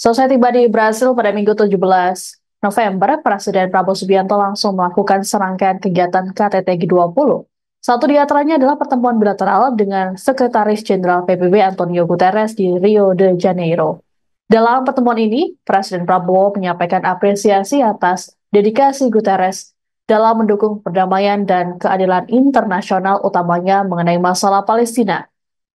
Selesai tiba di Brasil pada Minggu 17 November, Presiden Prabowo Subianto langsung melakukan serangkaian kegiatan KTT G20. Satu di antaranya adalah pertemuan bilateral dengan Sekretaris Jenderal PBB Antonio Guterres di Rio de Janeiro. Dalam pertemuan ini, Presiden Prabowo menyampaikan apresiasi atas dedikasi Guterres dalam mendukung perdamaian dan keadilan internasional utamanya mengenai masalah Palestina.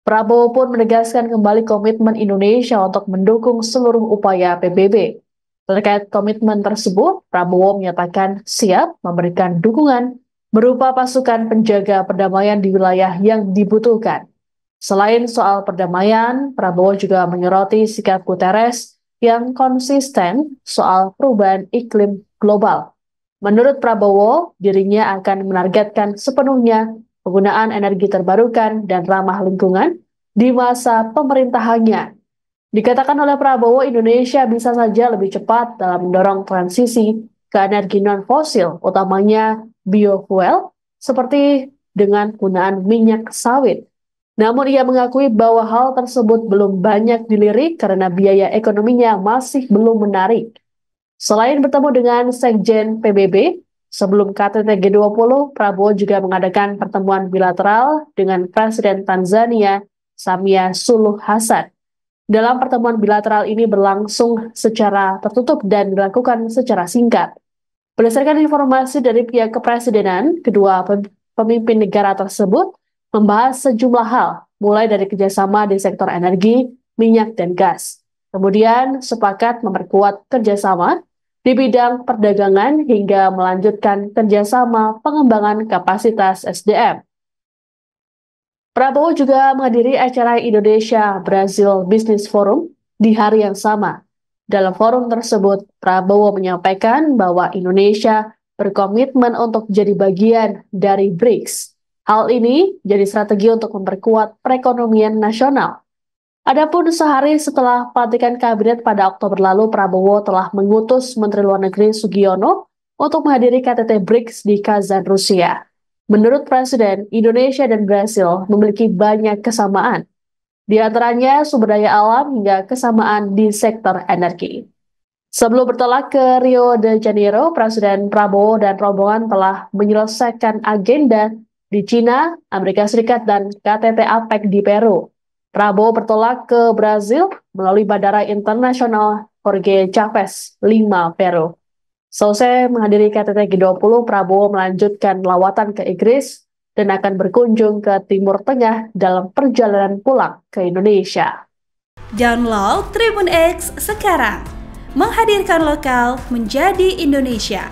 Prabowo pun menegaskan kembali komitmen Indonesia untuk mendukung seluruh upaya PBB. Terkait komitmen tersebut, Prabowo menyatakan siap memberikan dukungan berupa pasukan penjaga perdamaian di wilayah yang dibutuhkan. Selain soal perdamaian, Prabowo juga menyoroti sikap Guterres yang konsisten soal perubahan iklim global. Menurut Prabowo, dirinya akan menargetkan sepenuhnya penggunaan energi terbarukan dan ramah lingkungan di masa pemerintahannya. Dikatakan oleh Prabowo, Indonesia bisa saja lebih cepat dalam mendorong transisi ke energi non-fosil, utamanya biofuel, seperti dengan penggunaan minyak sawit. Namun ia mengakui bahwa hal tersebut belum banyak dilirik karena biaya ekonominya masih belum menarik. Selain bertemu dengan Sekjen PBB, Sebelum KTT G20, Prabowo juga mengadakan pertemuan bilateral dengan Presiden Tanzania Samia Suluh Hasan. Dalam pertemuan bilateral ini berlangsung secara tertutup dan dilakukan secara singkat. Berdasarkan informasi dari pihak kepresidenan, kedua pemimpin negara tersebut membahas sejumlah hal, mulai dari kerjasama di sektor energi, minyak, dan gas. Kemudian sepakat memperkuat kerjasama di bidang perdagangan hingga melanjutkan kerjasama pengembangan kapasitas SDM. Prabowo juga menghadiri acara Indonesia Brazil Business Forum di hari yang sama. Dalam forum tersebut, Prabowo menyampaikan bahwa Indonesia berkomitmen untuk jadi bagian dari BRICS. Hal ini jadi strategi untuk memperkuat perekonomian nasional Adapun sehari setelah pelantikan kabinet pada Oktober lalu, Prabowo telah mengutus Menteri Luar Negeri Sugiono untuk menghadiri KTT BRICS di Kazan, Rusia. Menurut Presiden, Indonesia dan Brasil memiliki banyak kesamaan, di antaranya sumber daya alam hingga kesamaan di sektor energi. Sebelum bertolak ke Rio de Janeiro, Presiden Prabowo dan rombongan telah menyelesaikan agenda di Cina, Amerika Serikat, dan KTT APEC di Peru. Prabowo bertolak ke Brazil melalui Bandara Internasional Jorge Chavez, Lima, Peru. Selesai menghadiri KTT G20, Prabowo melanjutkan lawatan ke Inggris dan akan berkunjung ke Timur Tengah dalam perjalanan pulang ke Indonesia. Download Tribun X sekarang, menghadirkan lokal menjadi Indonesia.